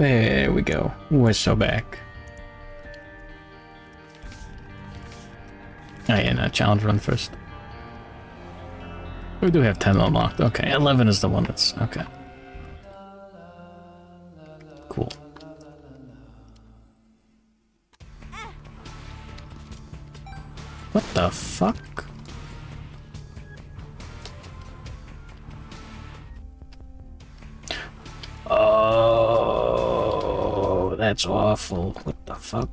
There we go. We're so back. Oh yeah, no, challenge run first. We do have 10 unlocked. Okay, 11 is the one that's... Okay. Cool. What the fuck? That's awful. What the fuck?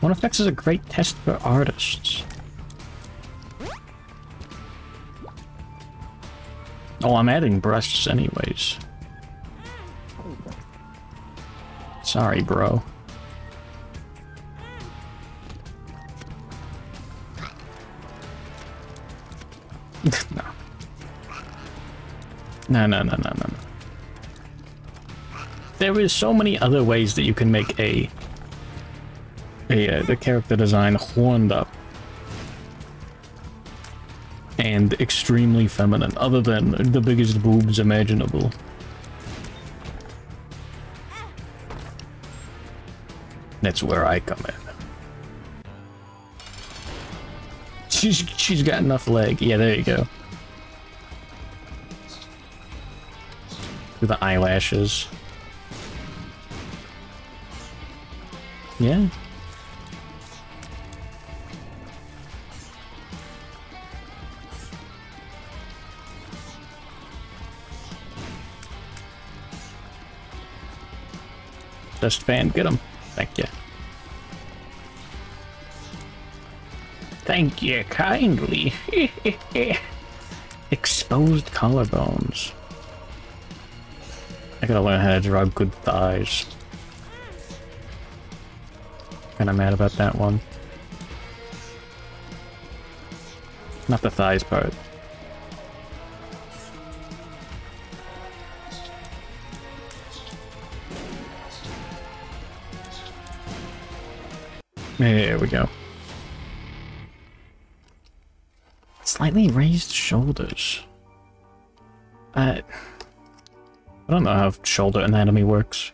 One Effects is a great test for artists. Oh, I'm adding breasts anyways. Sorry, bro. No, no, no, no, no. There is so many other ways that you can make a a uh, the character design horned up and extremely feminine, other than the biggest boobs imaginable. That's where I come in. She's she's got enough leg. Yeah, there you go. With the eyelashes. Yeah. Best fan, get him. Thank you. Thank you kindly. Exposed collarbones. I gotta learn how to draw good thighs. Kinda mad about that one. Not the thighs part. There we go. Slightly raised shoulders. Uh, I don't know how shoulder anatomy works.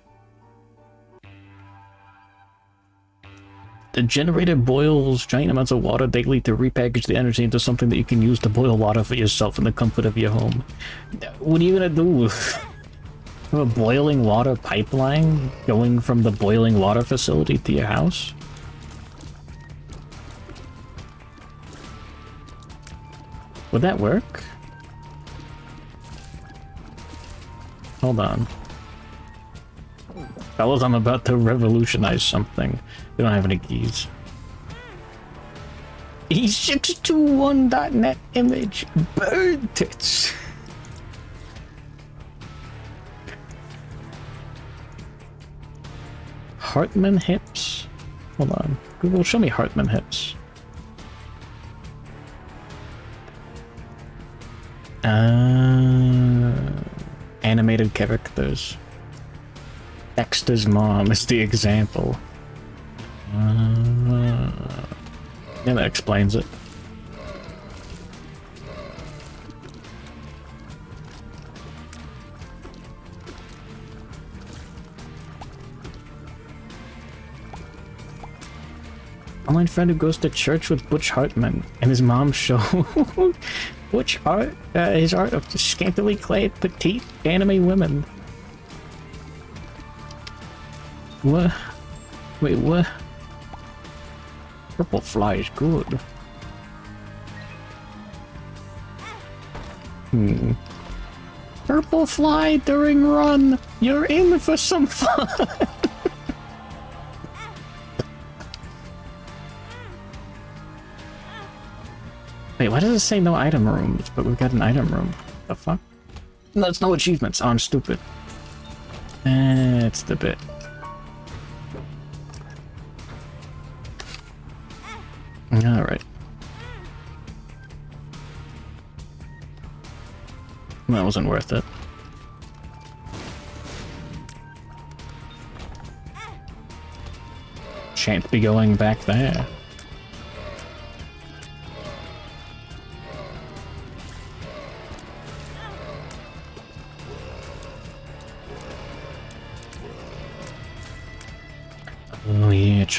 The generator boils giant amounts of water daily to repackage the energy into something that you can use to boil water for yourself in the comfort of your home. What are you gonna do? a boiling water pipeline going from the boiling water facility to your house? Would that work? Hold on. Fellas, I'm about to revolutionize something. We don't have any keys. E621.net image. Bird tits. Hartman hips? Hold on. Google, show me Hartman hips. Uh, animated characters. Dexter's mom is the example. Uh, yeah, that explains it. Online friend who goes to church with Butch Hartman and his mom show Butch art, uh, his art of scantily clad petite anime women. What? Wait, what? Purple fly is good. Hmm. Purple fly during run. You're in for some fun. Wait, why does it say no item rooms, but we've got an item room? The fuck? No, it's no achievements. Oh, I'm stupid. That's the bit. Alright. That wasn't worth it. Shan't be going back there.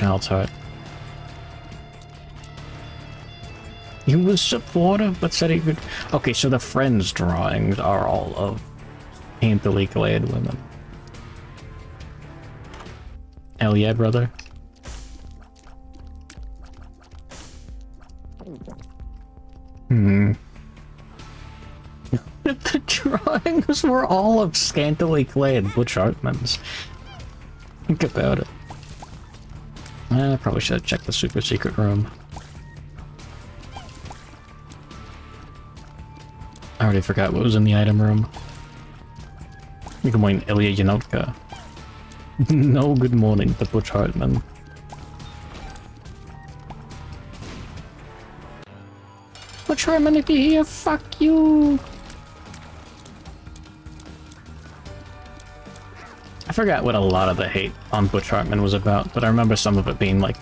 Heart. He was supportive, but said he could... Okay, so the friends' drawings are all of painfully clad women. Hell yeah, brother. Hmm. the drawings were all of scantily clad Butch Hartmans. Think about it. Probably should have checked the super secret room. I already forgot what was in the item room. Good morning, Ilya Yanotka. no good morning to Butch Hartman. Butch Hartman, if you're here, fuck you! I forgot what a lot of the hate on Butch Hartman was about, but I remember some of it being like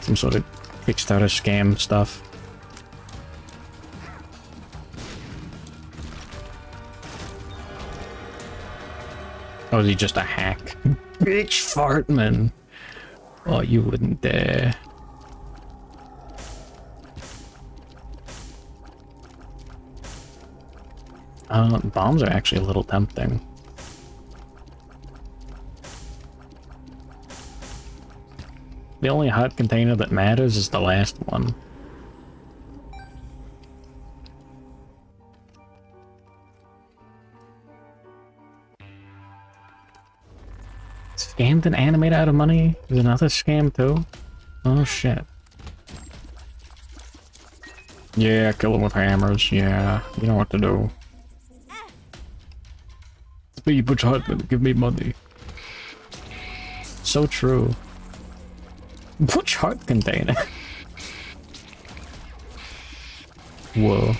some sort of Kickstarter scam stuff. Or was he just a hack? Bitch Fartman! Oh, you wouldn't dare. Uh, bombs are actually a little tempting. The only hot container that matters is the last one. Scammed and animate out of money is another scam too? Oh shit. Yeah, kill them with hammers, yeah. You know what to do. Speed Butch Hartman, give me money. So true. Butch Hart container? Whoa.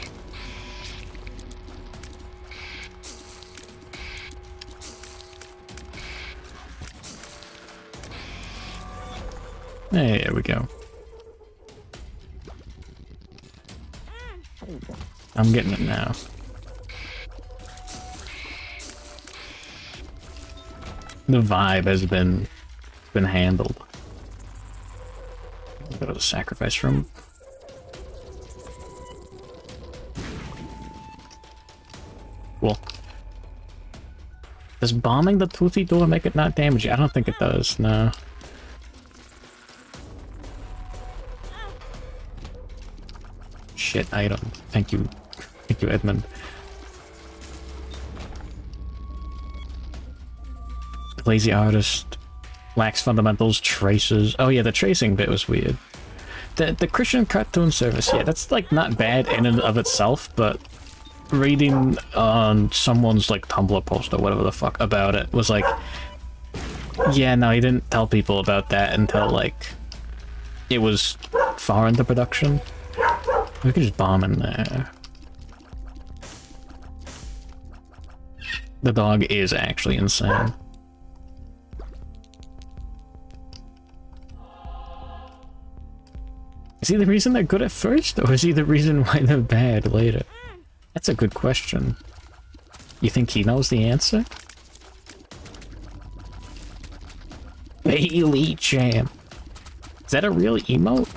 There we go. I'm getting it now. The vibe has been been handled. Go to the sacrifice room. Cool. Does bombing the toothy door make it not damage? I don't think it does, no. Shit item. Thank you. Thank you, Edmund. Lazy artist. Lacks fundamentals, traces. Oh yeah, the tracing bit was weird. The the Christian cartoon service, yeah, that's like not bad in and of itself, but reading on someone's like Tumblr post or whatever the fuck about it was like Yeah, no, he didn't tell people about that until like it was far into production. We could just bomb in there. The dog is actually insane. Is he the reason they're good at first, or is he the reason why they're bad later? That's a good question. You think he knows the answer? Bailey Jam. Is that a real emote?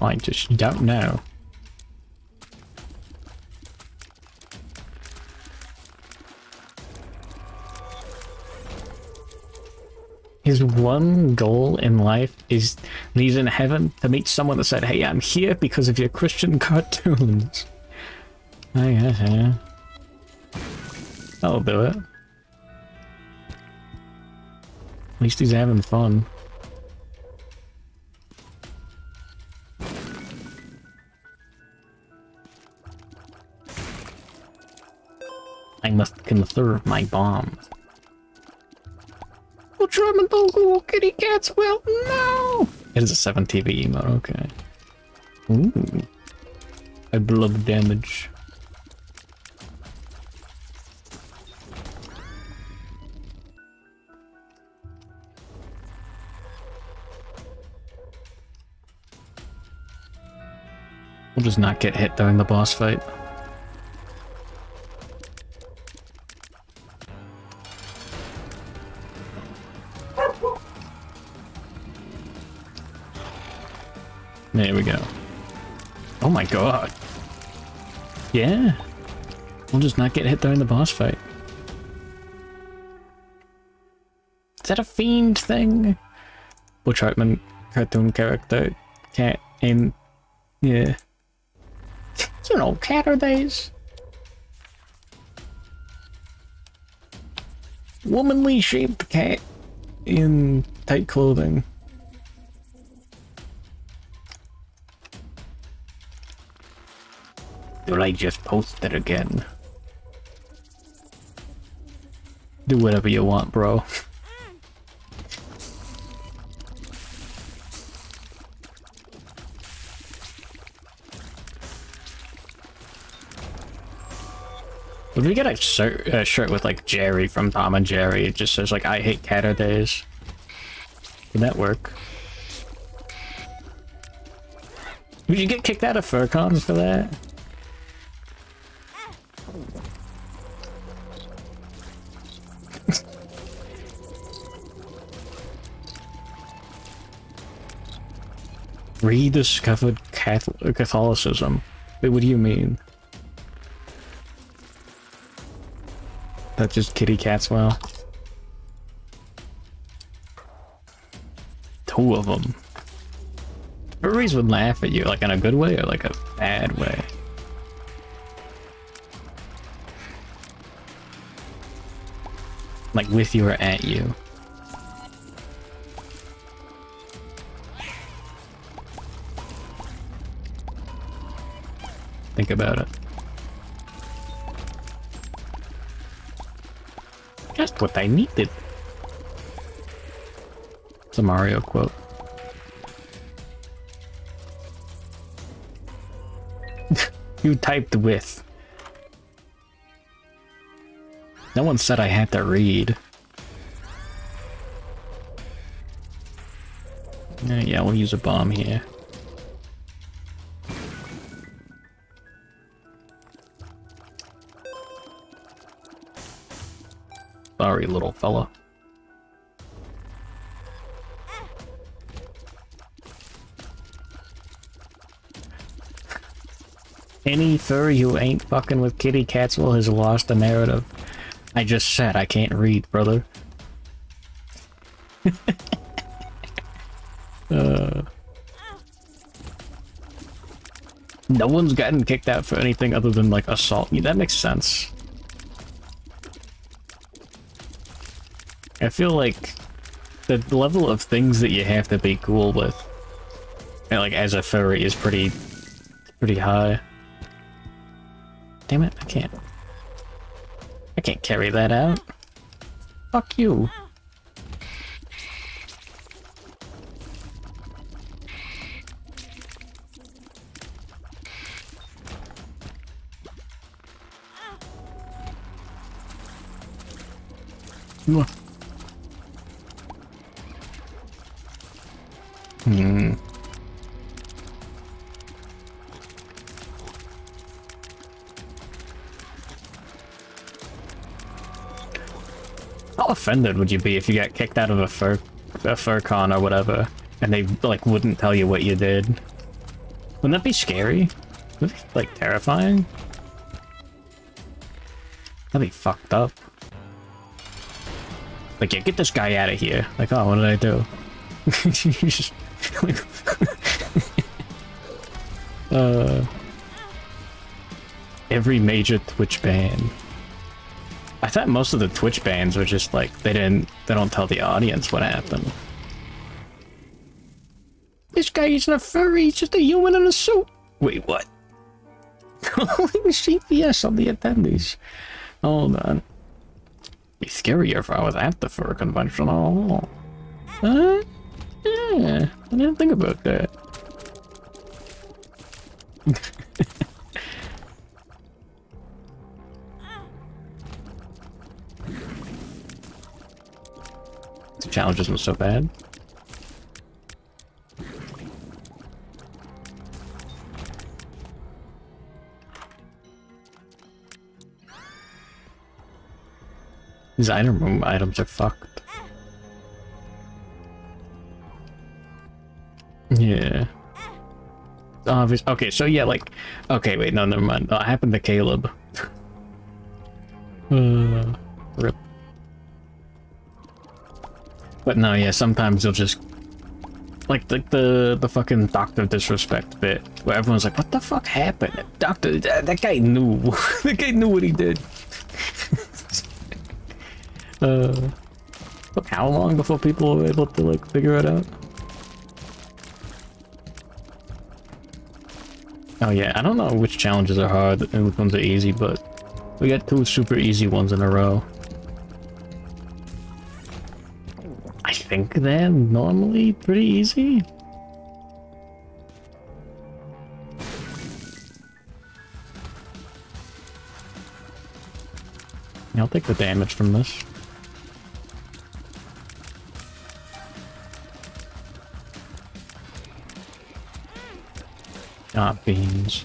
I just don't know. His one goal in life is he's in heaven to meet someone that said, Hey, I'm here because of your Christian cartoons. Oh, I guess, yeah. That'll do it. At least he's having fun. I must conserve my bombs. Oh, German logo, kitty cats, well, no! It is a 7 TV emote, okay. Ooh. I blood damage. We'll just not get hit during the boss fight. God. Yeah. We'll just not get hit during the boss fight. Is that a fiend thing? Butch Hartman cartoon character. Cat in yeah. You know, cat days. Womanly shaped cat in tight clothing. Will I just post it again? Do whatever you want, bro. If we get a shirt, a shirt with like Jerry from Tom and Jerry, it just says like I hate cat days. Would that work? Would you get kicked out of FurCon for that? Rediscovered Catholicism. What do you mean? That's just Kitty Katswell. Two of them. Furries would laugh at you, like in a good way or like a bad way. Like with you or at you. Think about it. Just what I needed. It's a Mario quote. you typed with. No one said I had to read. Uh, yeah, we'll use a bomb here. Sorry, little fella. Any furry who ain't fucking with Kitty Katswell has lost the narrative. I just said I can't read, brother. uh, no one's gotten kicked out for anything other than like assault. Yeah, that makes sense. I feel like the level of things that you have to be cool with, and like as a furry, is pretty, pretty high. Damn it, I can't. I can't carry that out. Fuck you. Offended would you be if you got kicked out of a fur a fur con or whatever, and they like wouldn't tell you what you did? Wouldn't that be scary? Like terrifying? That'd be fucked up. Like, yeah, get this guy out of here. Like, oh, what did I do? uh, every major Twitch ban. Thought most of the Twitch bans were just like they didn't they don't tell the audience what happened. This guy isn't a furry, he's just a human in a suit. Wait, what? Calling CPS on the attendees. Hold on. Be scarier if I was at the fur convention. Oh. Huh? Yeah, I didn't think about that. challenge isn't so bad. These item room items are fucked. Yeah. Obvious. Okay, so yeah, like, okay, wait, no, never mind. That happened to Caleb. uh, rip. But no, yeah, sometimes you'll just like the the the fucking doctor disrespect bit where everyone's like, "What the fuck happened?" Doctor, that, that guy knew. that guy knew what he did. uh, look, how long before people were able to like figure it out? Oh yeah, I don't know which challenges are hard and which ones are easy, but we got two super easy ones in a row. Think they're normally pretty easy. I'll take the damage from this. Not beans.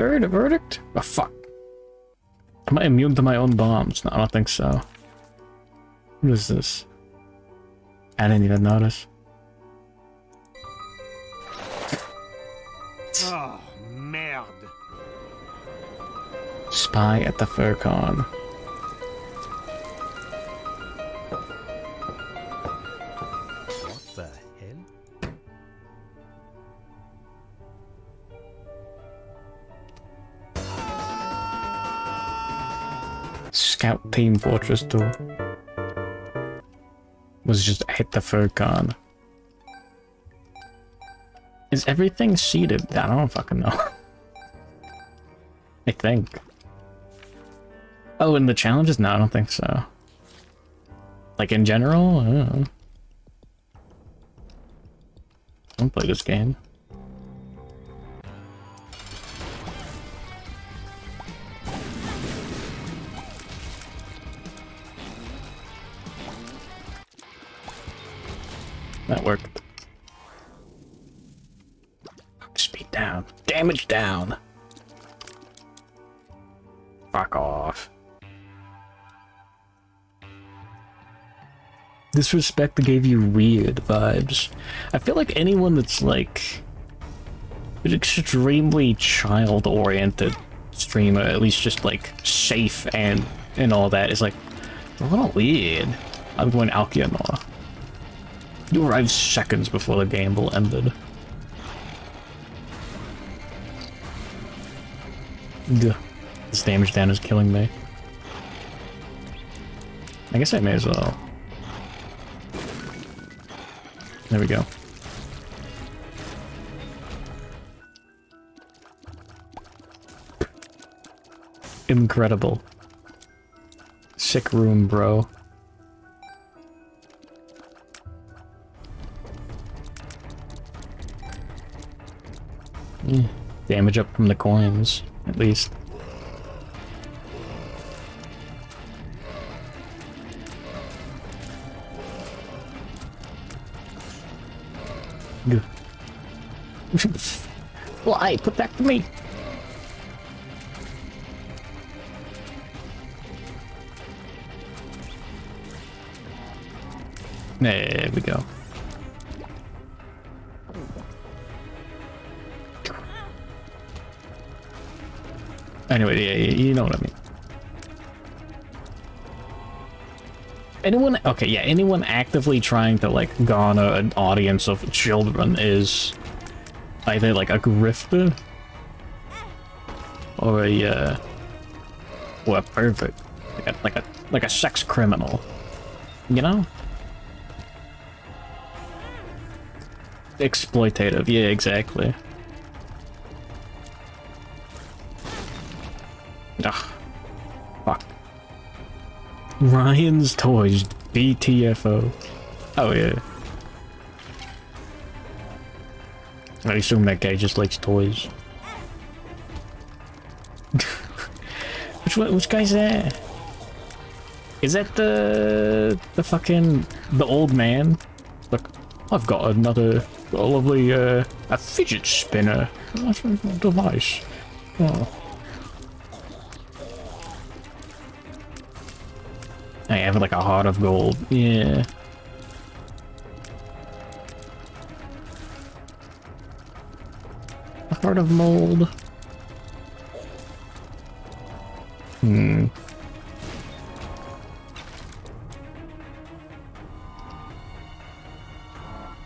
Third, a verdict? Oh, fuck. Am I immune to my own bombs? No, I don't think so. What is this? I didn't even notice. Oh, merde. Spy at the Furcon. Team Fortress 2. Was just hit the Furcon. Is everything seated? I don't fucking know. I think. Oh, and the challenges? No, I don't think so. Like in general? I don't know. I don't play this game. That worked. Speed down. Damage down. Fuck off. Disrespect gave you weird vibes. I feel like anyone that's like an extremely child-oriented streamer, at least just like safe and and all that, is like a little weird. I'm going Alkianor. You arrived seconds before the gamble ended. Gah. This damage down is killing me. I guess I may as well. There we go. Incredible. Sick room, bro. Damage up from the coins, at least. Good. Why? Put that to me. There we go. Anyway, yeah, you know what I mean. Anyone, okay, yeah, anyone actively trying to, like, garner an audience of children is either, like, a grifter or a, uh, or a pervert. Like a, like a, like a sex criminal. You know? Exploitative, yeah, exactly. Ryan's Toys, BTFO. Oh, yeah. I assume that guy just likes toys. Which which guy's that? Is that the the fucking the old man? Look, I've got another lovely uh, a fidget spinner device. Oh. I have like a heart of gold. Yeah. A heart of mold. Hmm.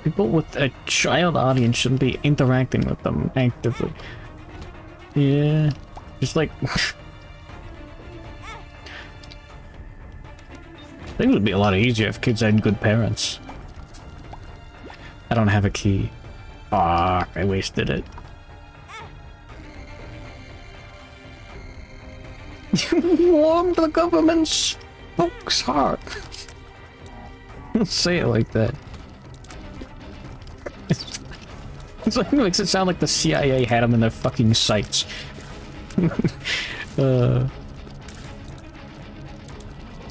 People with a child audience shouldn't be interacting with them actively. Yeah. Just like... It would be a lot easier if kids had good parents. I don't have a key. Fuck, I wasted it. You warmed the government's spokes heart. Don't say it like that. It's like, it makes it sound like the CIA had them in their fucking sights. uh,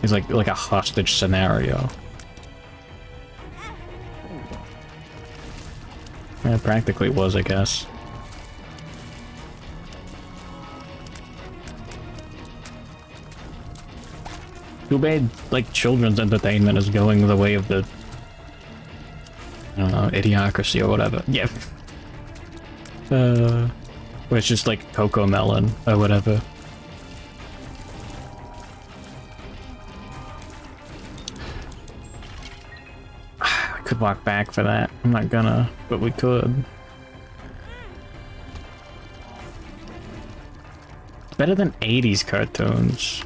it's like like a hostage scenario. Yeah, it practically was, I guess. Too bad, like, children's entertainment is going the way of the... I don't know, idiocracy or whatever. Yeah. Uh, where it's just like CoComelon or whatever. Could walk back for that. I'm not gonna, but we could. Better than 80s cartoons.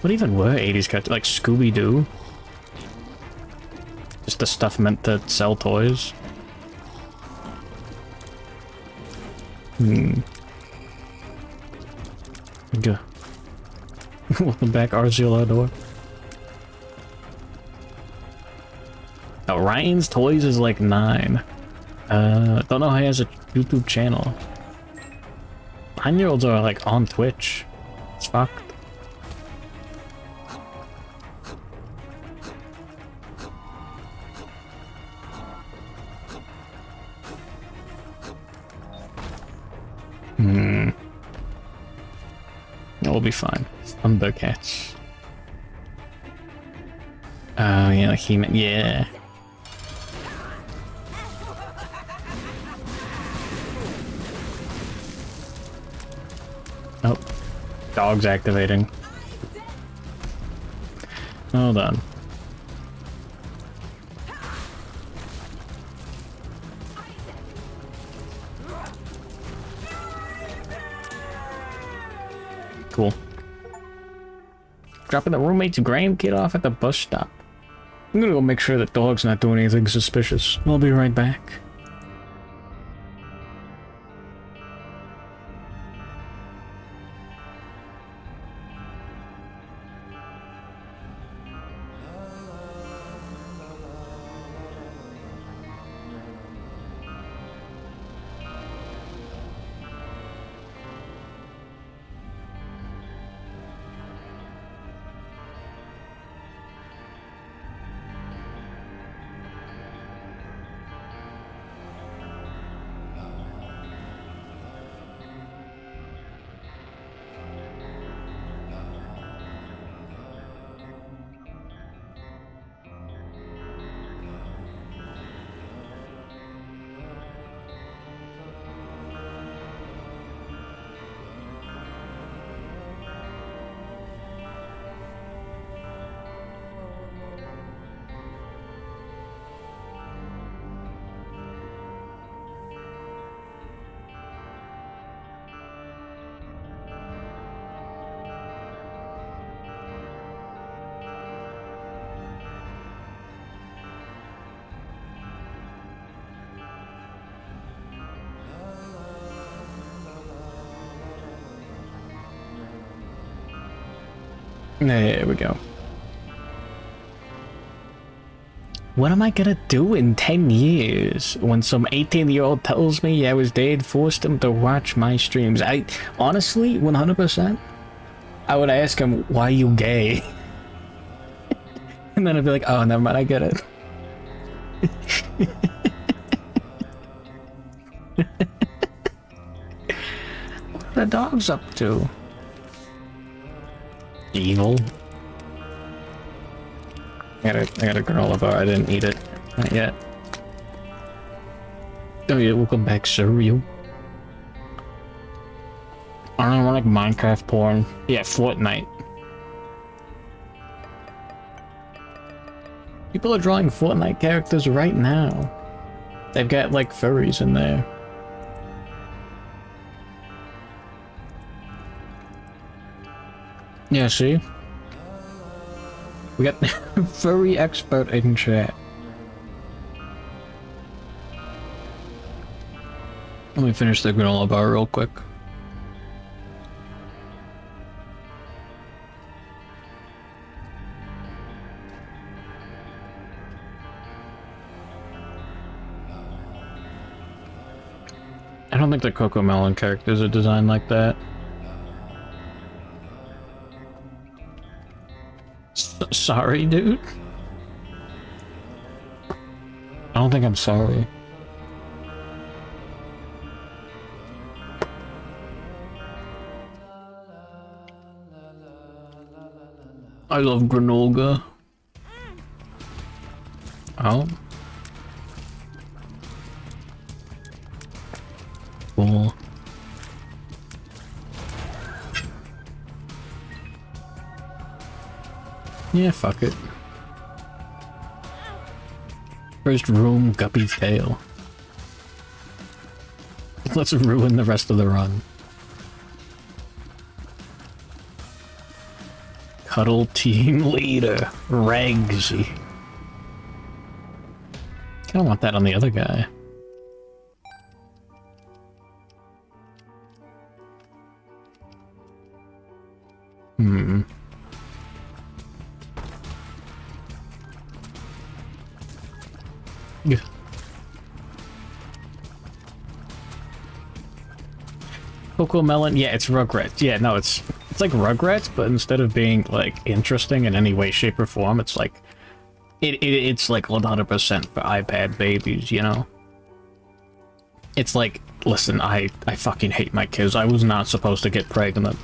What even were 80s cartoons? Like Scooby-Doo? Just the stuff meant to sell toys? Hmm. Welcome back, Arzulador. Ryan's Toys is like nine. Uh, don't know how he has a YouTube channel. Nine-year-olds are like on Twitch. It's fucked. Hmm. It will be fine. Thundercats. Oh, yeah, like he yeah. Dog's activating. Hold on. Cool. Dropping the roommate's Graham kid off at the bus stop. I'm gonna go make sure that dog's not doing anything suspicious. I'll be right back. There we go. What am I gonna do in 10 years when some 18 year old tells me I was dead, forced him to watch my streams? I honestly, 100%, I would ask him, why you gay? and then I'd be like, oh, never mind, I get it. what are the dogs up to? Evil. I got a, I got a granola bar, I didn't eat it. Not yet. Oh yeah, welcome back, cereal. I don't know, like Minecraft porn. Yeah, Fortnite. People are drawing Fortnite characters right now. They've got like furries in there. Yeah, see? We got very expert in chat. Let me finish the granola bar real quick. I don't think the CoComelon characters are designed like that. Sorry, dude. I don't think I'm sorry. I love granola. Oh. Yeah, fuck it. First room, Guppy's tail. Let's ruin the rest of the run. Cuddle team leader, Regsy. Kinda want that on the other guy. CoComelon, yeah, it's Rugrats. Yeah, no, it's it's like Rugrats, but instead of being like interesting in any way, shape, or form, it's like it, it it's like 100% for iPad babies, you know. It's like, listen, I I fucking hate my kids. I was not supposed to get pregnant.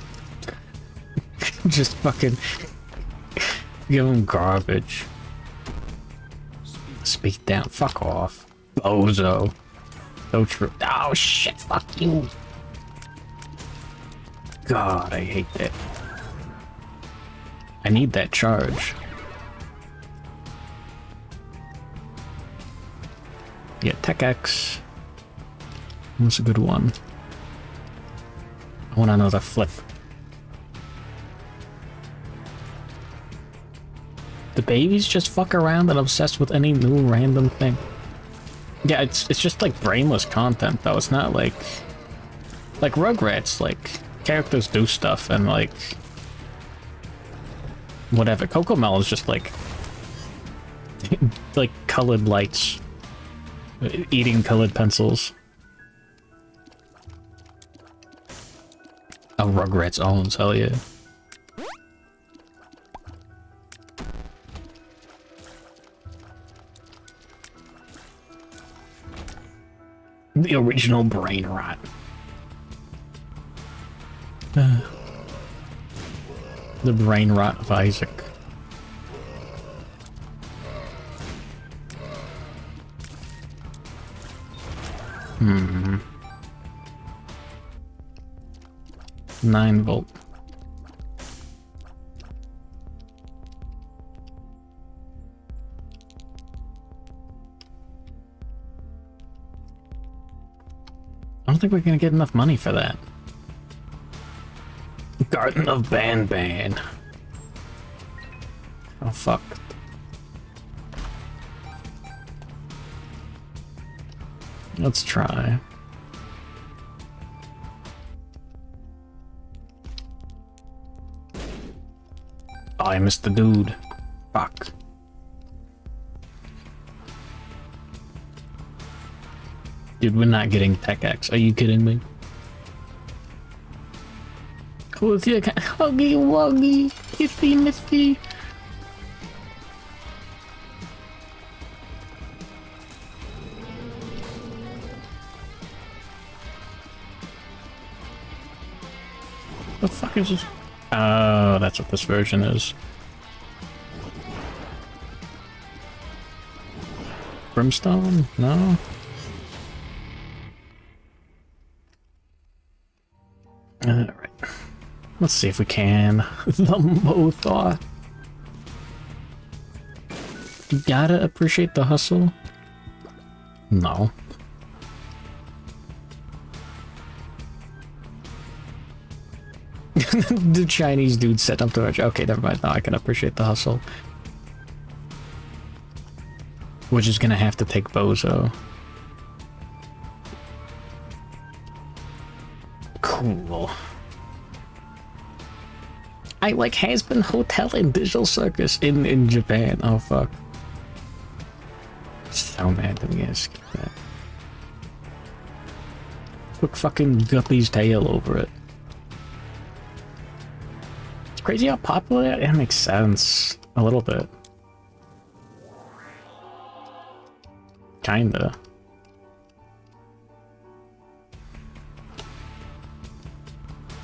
Just fucking give them garbage. Speak down. Fuck off. Bozo. So true. Oh shit, fuck you. God, I hate that. I need that charge. Yeah, Tech X. That's a good one? I want another flip. The babies just fuck around and obsessed with any new random thing. Yeah, it's it's just like brainless content though. It's not like like Rugrats. Like characters do stuff and like whatever. Coco Mel is just like like colored lights, eating colored pencils. Oh, Rugrats owns, hell yeah. The original brain rot. The brain rot of Isaac. Hmm. 9 volt. I don't think we're gonna get enough money for that. Garden of Banban. Oh fuck. Let's try. Oh, I missed the dude. Fuck. Dude, we're not getting Tech X. Are you kidding me? With your huggy wuggy, kissy missy. The fuck is this? Oh, that's what this version is. Brimstone? No? Let's see if we can. the Mothra. You gotta appreciate the hustle? No. the Chinese dude set up the much. Okay, never mind. No, I can appreciate the hustle. We're just gonna have to take Bozo. I like Hazbin Hotel and Digital Circus in in Japan. Oh fuck. So mad that we gotta skip that. Put fucking Guppy's tail over it. It's crazy how popular that. It makes sense a little bit. Kinda.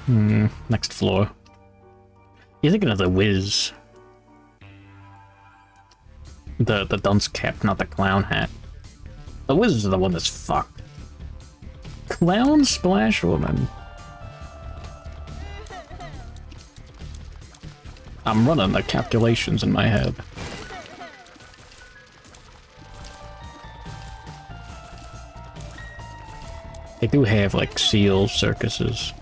Hmm, next floor. You're thinking of the Wiz. The the dunce cap, not the clown hat. The Wiz is the one that's fucked. Clown Splash Woman. I'm running the calculations in my head. They do have like seal circuses.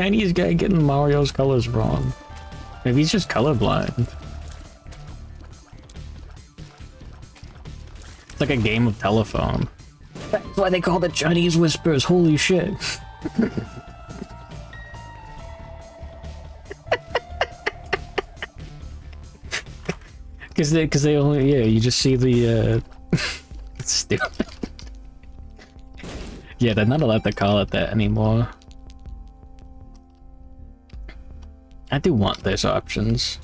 Chinese guy getting Mario's colors wrong. Maybe he's just colorblind. It's like a game of telephone. That's why they call it Chinese whispers. Holy shit. Because they, cause they only, yeah, you just see the, uh, it's stupid. yeah, they're not allowed to call it that anymore. I do want those options.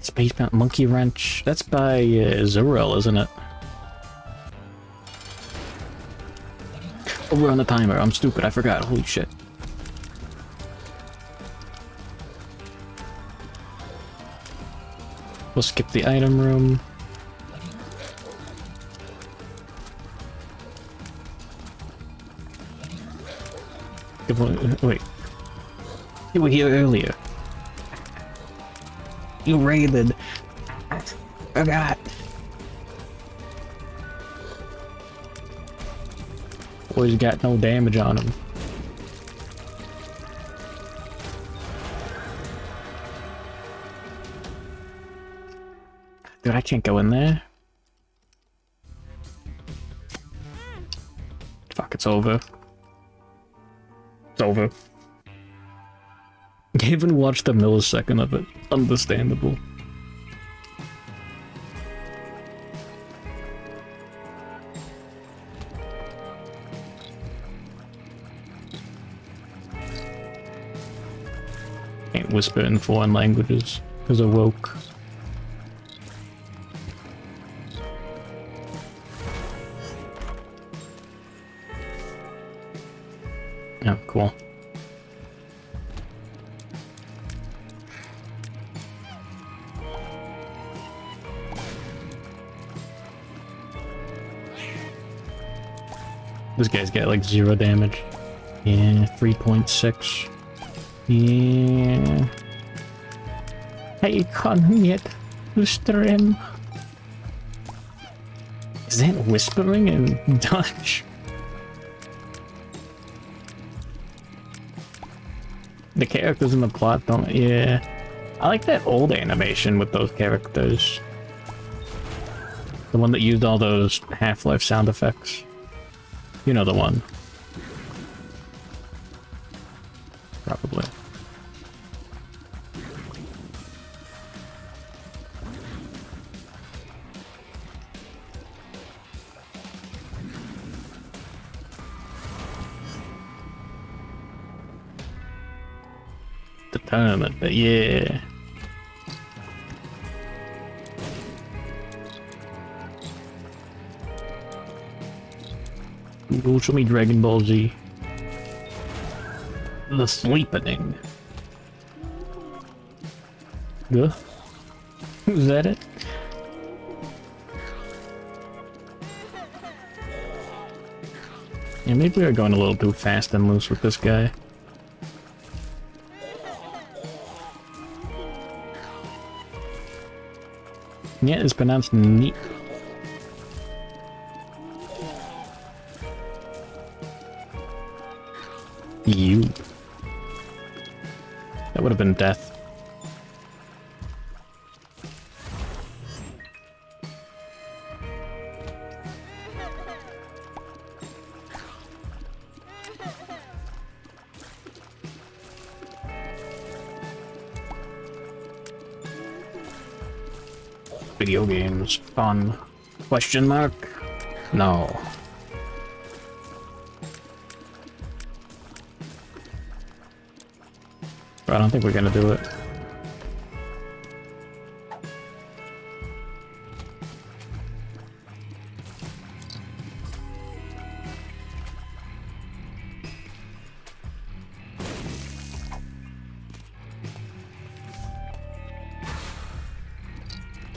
Space Mount Monkey Wrench. That's by uh, isn't it? Oh, we're on the timer. I'm stupid. I forgot. Holy shit. We'll skip the item room. You were here earlier. You raided. Forgot. Boy's got no damage on him. Dude, I can't go in there. Fuck, it's over. It's over. Even watched a millisecond of it. Understandable. Can't whisper in foreign languages because I woke. This like zero damage. Yeah, 3.6. Yeah. I can't yet stream. Is that whispering in Dutch? The characters in the plot don't. Yeah. I like that old animation with those characters. The one that used all those Half-Life sound effects. You know the one. Probably. Tournament, but yeah. Google, show me Dragon Ball Z. The Sleepening. Good. Is that it? Yeah, maybe we're going a little too fast and loose with this guy. Yeah, it's pronounced neat. Death. Video games. Fun. Question mark? No. I don't think we're gonna do it.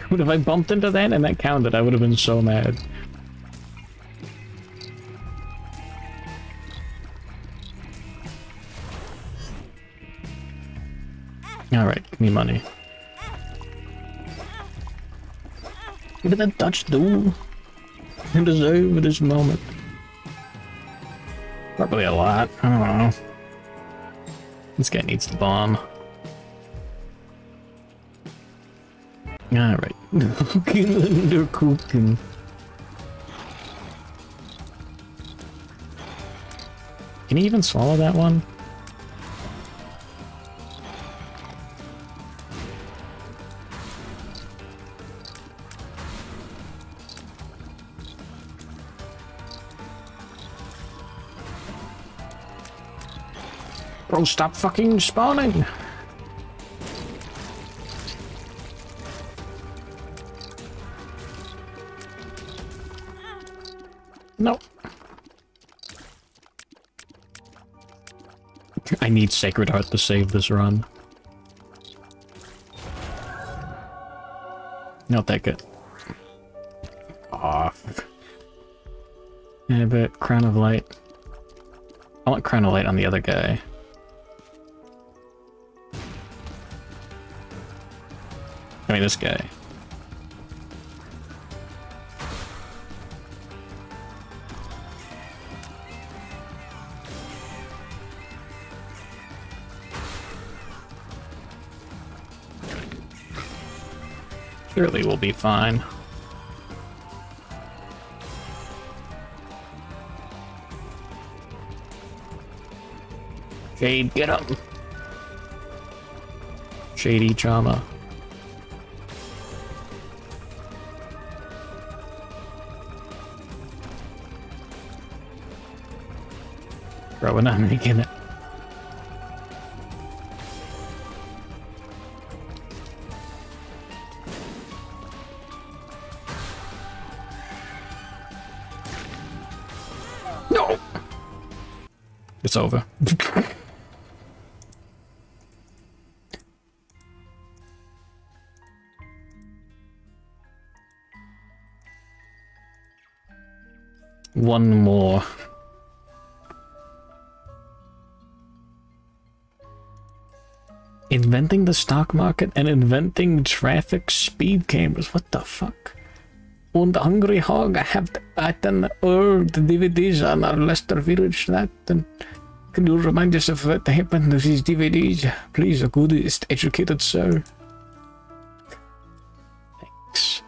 Dude, if I bumped into that and that counted, I would have been so mad. What did that Dutch do? I deserve this moment. Probably a lot. I don't know. This guy needs the bomb. Alright. Cooking. Can he even swallow that one? Bro, stop fucking spawning! No. I need Sacred Heart to save this run. Not that good. Off. Yeah, but Crown of Light. I want Crown of Light on the other guy. I mean, this guy. Surely we'll be fine. Shade, get up! Shady Chama. Bro, we're not making it. No! It's over. One more. Inventing the stock market and inventing traffic speed cameras. What the fuck? Und Hungry Hog have eaten all the DVDs on our Leicester Village that and can you remind us of what happened to these DVDs? Please, a goodest educated sir. Thanks.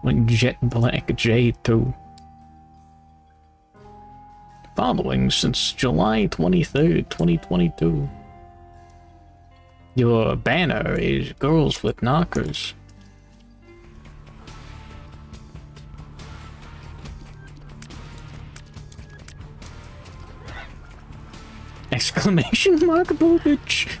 One jet black J2. following since July 23rd, 2022. Your banner is Girls with Knockers. Exclamation mark, bitch!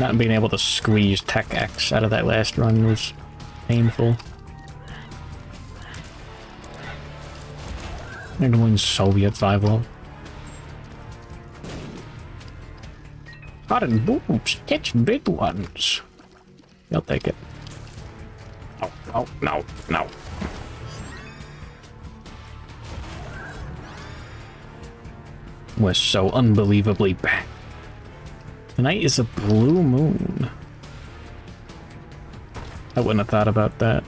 Not being able to squeeze Tech X out of that last run was painful. They're doing Soviet 5 -0. Cotton boobs, catch big ones. I'll take it. Oh, no, no, no. We're so unbelievably bad. Tonight is a blue moon. I wouldn't have thought about that.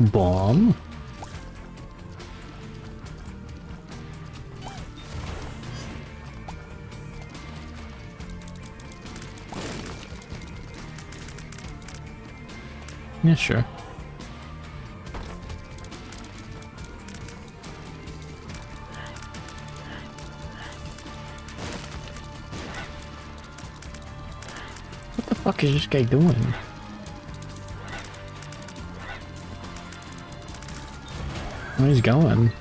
Bomb? Yeah, sure. What the fuck is this guy doing? He's going?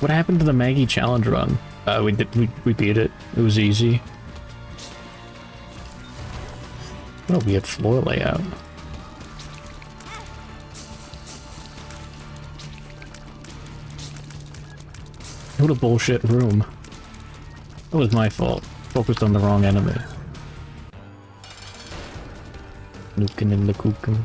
What happened to the Maggie challenge run? Uh, we did we we beat it. It was easy. What a weird floor layout. What a bullshit room. That was my fault. Focused on the wrong enemy. Nukin in the kukin.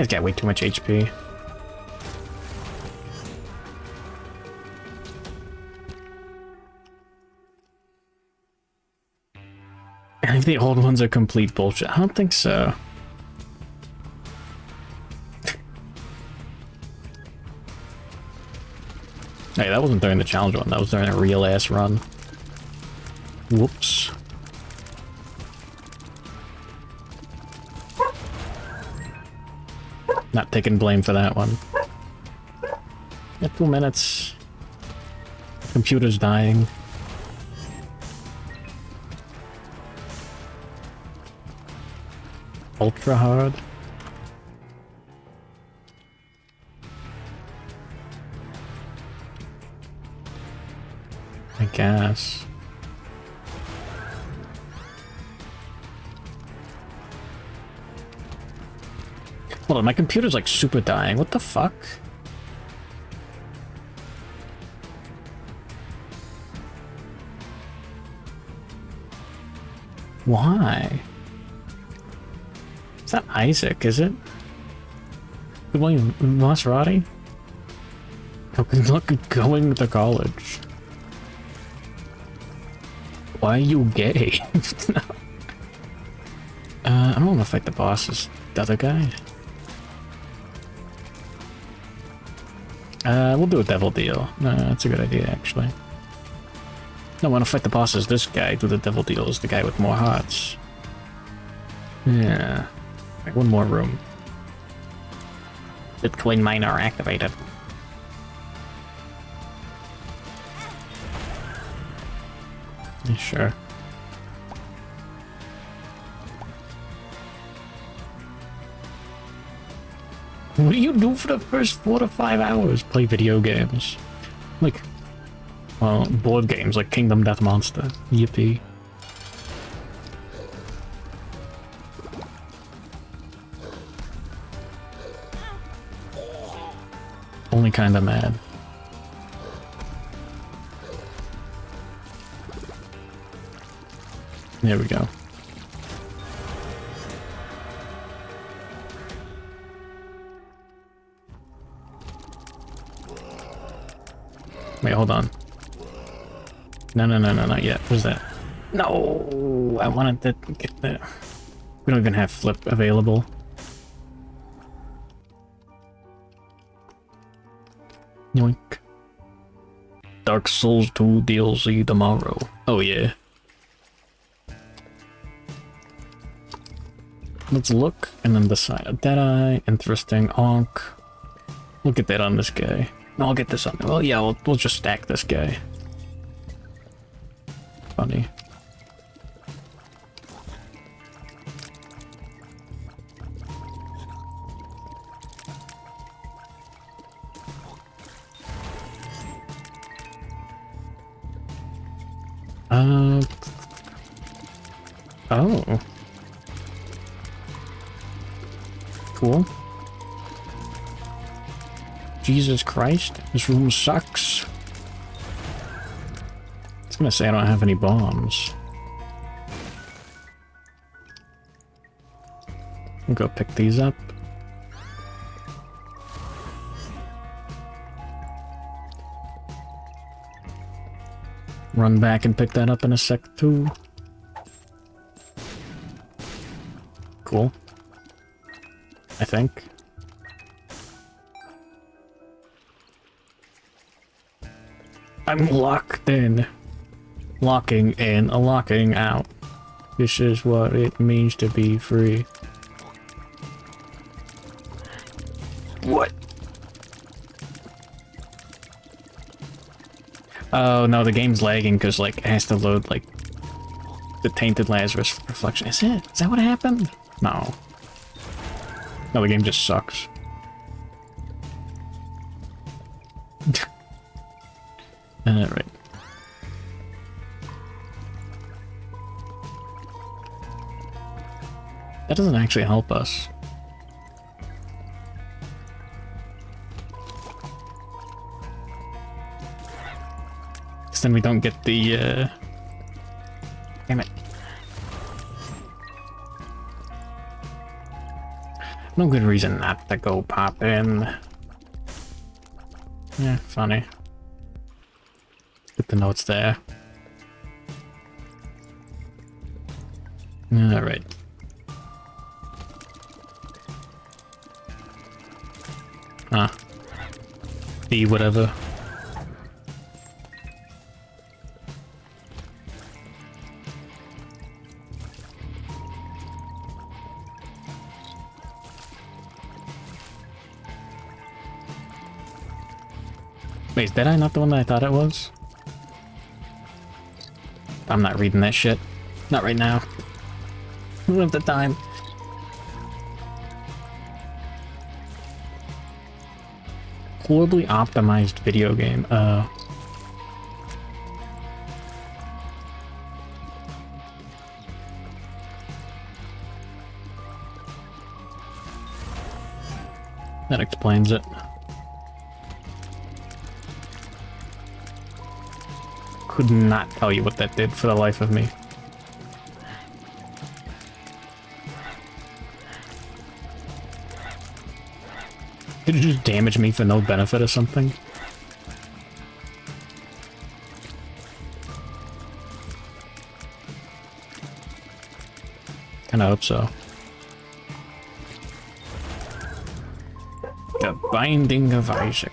Guys got way too much HP. I think the old ones are complete bullshit. I don't think so. Hey, that wasn't during the challenge one. That was during a real ass run. Whoops. Not taking blame for that one. Got two minutes. Computer's dying. Ultra hard. I guess. Hold on, my computer's like super dying. What the fuck? Why? It's not Isaac, is it? William Maserati? Look, going to college. Why are you gay? no. Uh, I don't want to fight the bosses. The other guy? Uh, we'll do a devil deal. No, that's a good idea, actually. No, I want to fight the bosses. This guy do the devil deal is the guy with more hearts. Yeah. Like one more room. Bitcoin miner activated. Sure. for the first four to five hours, play video games. Like, well, board games like Kingdom Death Monster. Yippee. Only kinda mad. There we go. Wait, hold on. No, no, no, no, not yet. What's that? No, I wanted to get the... We don't even have flip available. Yoink. Dark Souls 2 DLC tomorrow. Oh yeah. Let's look and then decide. A deadeye, interesting, onk. Look at that on this guy. No, I'll get this on. Well, yeah, we'll, we'll just stack this guy. Funny. Uh. Oh. Cool. Jesus Christ, this room sucks. It's gonna say I don't have any bombs. I'll go pick these up. Run back and pick that up in a sec too. Cool. I think. I'm locked in. Locking in, locking out. This is what it means to be free. What? Oh no, the game's lagging because like it has to load like the tainted Lazarus reflection. Is it? Is that what happened? No. No, the game just sucks. Doesn't actually help us. Because then we don't get the, uh... Damn it. No good reason not to go pop in. Yeah, funny. Get the notes there. Alright. Ah. The whatever. Wait, is Deadeye not the one that I thought it was? I'm not reading that shit. Not right now. We don't have the time. Horribly optimized video game. Uh... That explains it. Could not tell you what that did for the life of me. Damage me for no benefit or something? Kinda hope so. The Binding of Isaac.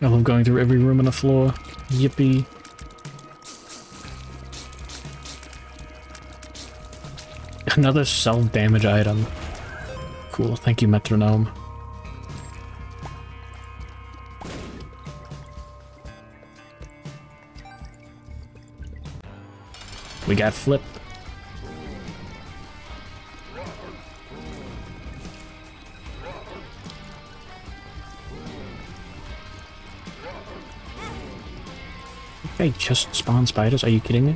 I love going through every room on the floor. Yippee. Another self-damage item. Cool, thank you, Metronome. We got Flip. Okay, just spawn spiders, are you kidding me?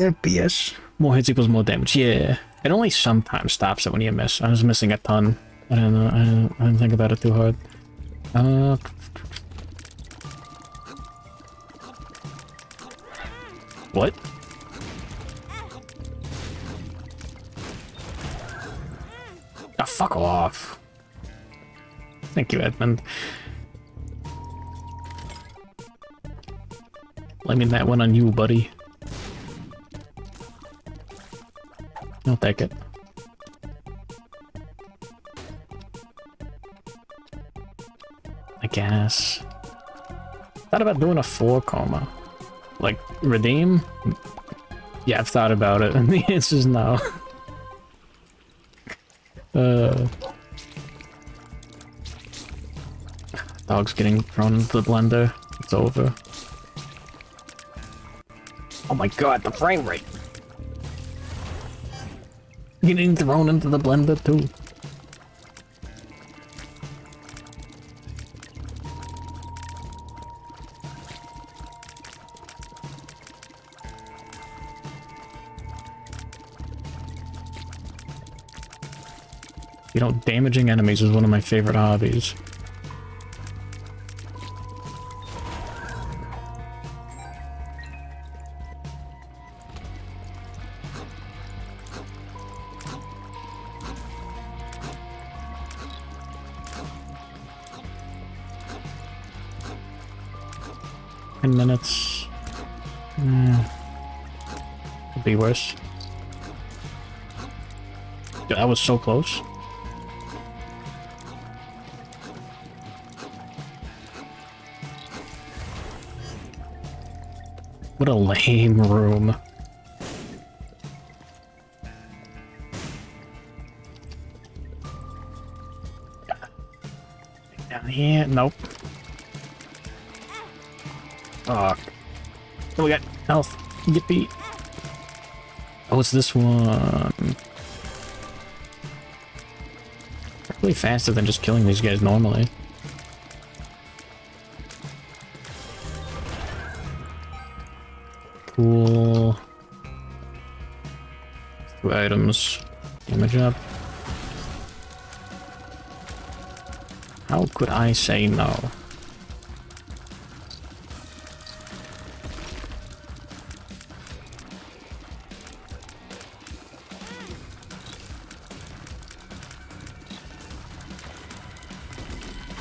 FPS. More hits equals more damage. Yeah. It only sometimes stops it when you miss. I was missing a ton. I don't know. I didn't, I didn't think about it too hard. Uh. What? Ah, fuck off. Thank you, Edmund. Blaming that one on you, buddy. I'll take it. I guess. Thought about doing a four coma. Like, redeem? Yeah, I've thought about it, and the answer's no. uh... Dog's getting thrown into the blender. It's over. Oh my god, the frame rate! Getting thrown into the blender too. You know, damaging enemies is one of my favorite hobbies. Dude, that was so close. What a lame room. Down here? Nope. Fuck. Oh, we got health. Yippee. What's this one? Probably faster than just killing these guys normally. Cool. Two items. Damage up. How could I say no?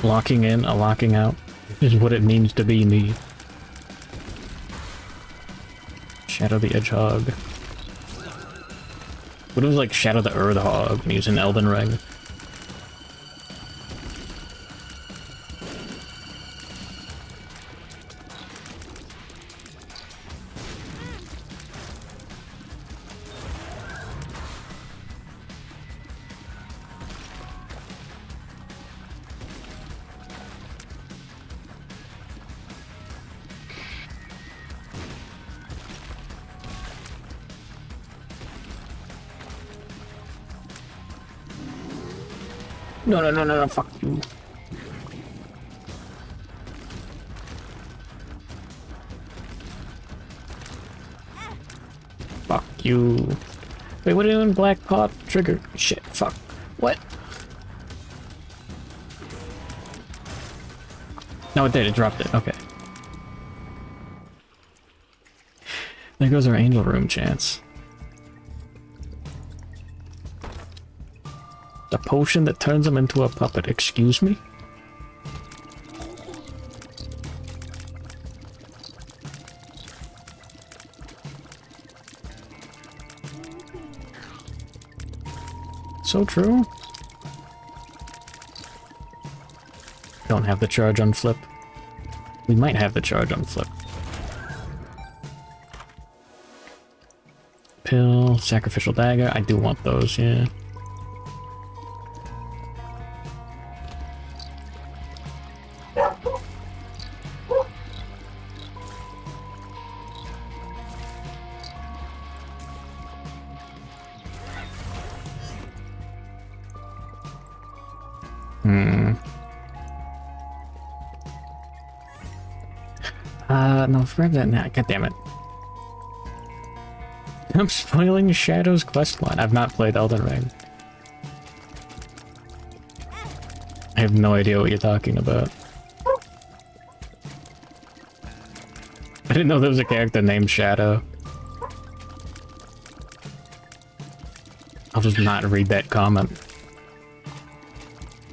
Locking in, a locking out is what it means to be me. Shadow the Edgehog. What if it was like Shadow the Erdhog when he was in Elden Ring? No, no, no, fuck you. Fuck you. Wait, what are you doing? Black pot trigger? Shit, fuck. What? No, it did. It dropped it. Okay. There goes our angel room chance. Potion that turns him into a puppet. Excuse me? So true. Don't have the charge on flip. We might have the charge on flip. Pill, sacrificial dagger. I do want those, yeah. Grab that now. God damn it. I'm spoiling Shadow's questline. I've not played Elden Ring. I have no idea what you're talking about. I didn't know there was a character named Shadow. I'll just not read that comment.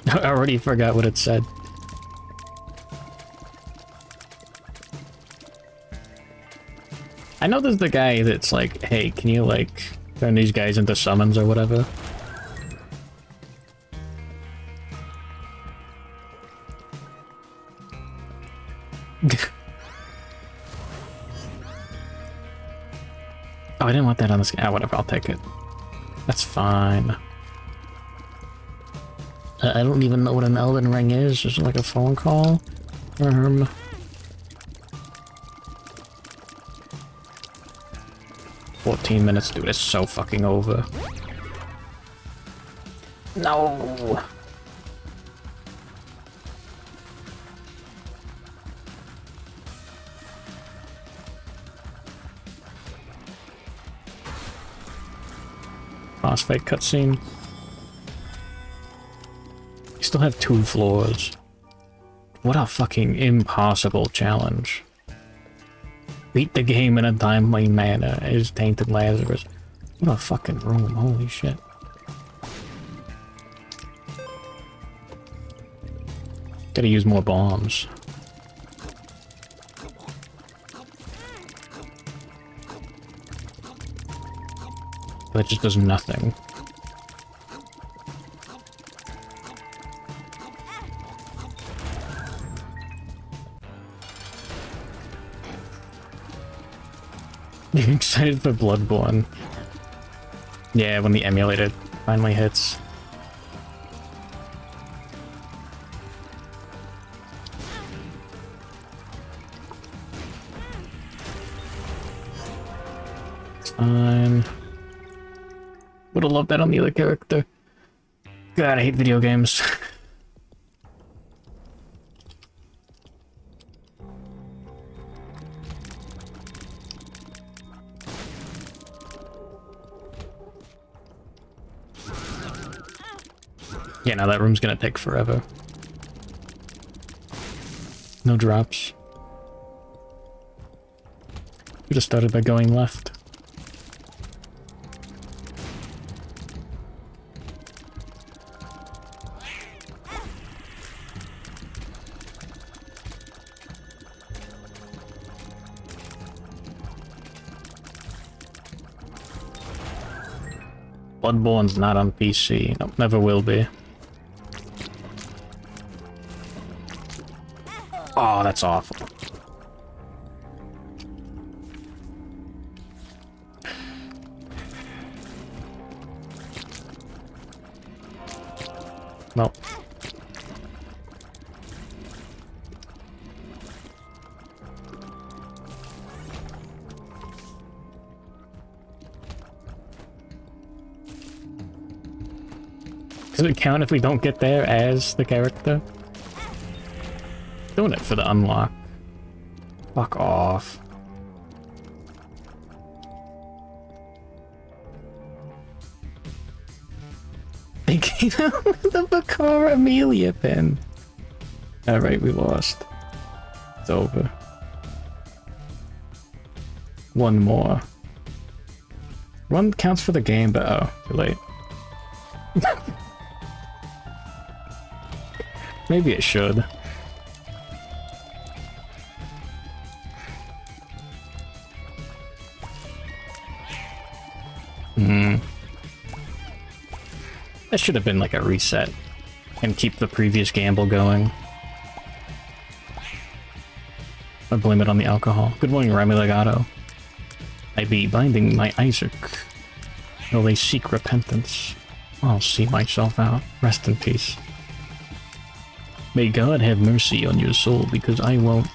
I already forgot what it said. I know there's the guy that's like, hey, can you like turn these guys into summons or whatever? Oh, I didn't want that on the screen. Ah, whatever, I'll take it. That's fine. I don't even know what an Elden Ring is. Just like a phone call? Um... Fourteen minutes, dude. It's so fucking over. No. boss fight cutscene. You still have two floors. What a fucking impossible challenge. Beat the game in a timely manner is Tainted Lazarus. What a fucking room, holy shit. Gotta use more bombs. That just does nothing. Excited for Bloodborne? Yeah, when the emulator finally hits. Fine. Would have loved that on the other character. God, I hate video games. yeah, now that room's gonna take forever. No drops. We just started by going left. Bloodborne's not on PC. Nope, never will be. That's awful. Well. Does it count if we don't get there as the character? Doing it for the unlock. Fuck off. Out with the Bakara Amelia pin. Alright, we lost. It's over. One more. One counts for the game, but oh, too late. Maybe it should. That should have been like a reset. And keep the previous gamble going. I blame it on the alcohol. Good morning, Remy Legato. I be binding my Isaac. Will they seek repentance? I'll see myself out. Rest in peace. May God have mercy on your soul, because I won't.